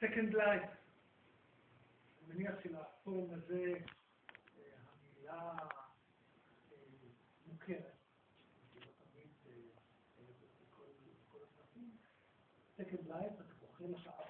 Second Life. אני מניח שלפורום הזה אה, המילה אה, מוכרת. אה, second Life, אתה בוחר לך אבטר,